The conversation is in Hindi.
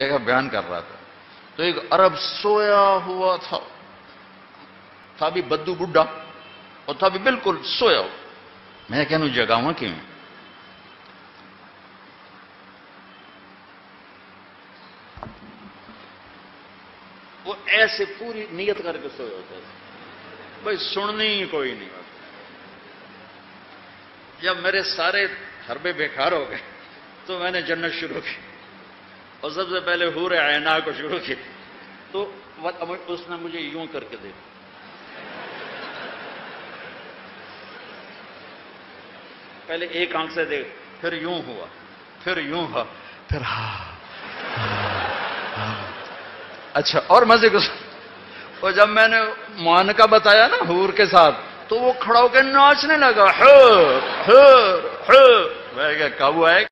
जगह बयान कर रहा था। तो एक अरब सोया हुआ था। था भी बद्दू बुढ़ा और था भी बिल्कुल सोया हुआ। मैं कहूँ जगावा कि वो ऐसे पूरी नियत करके सोया होता था भाई सुननी ही कोई नहीं जब मेरे सारे हरबे बेकार हो गए तो मैंने जन्नत शुरू की। और सबसे पहले हूर आयना को शुरू की तो उसने मुझे यूँ करके देखा पहले एक आँख से देख फिर यूँ हुआ। फिर यूँ हुआ। फिर हा, हा, हा। अच्छा और मज़े को और जब मैंने मान का बताया ना हूर के साथ तो वो खड़ा होकर नाचने लगा। हर हर हर मैं क्या काबू आए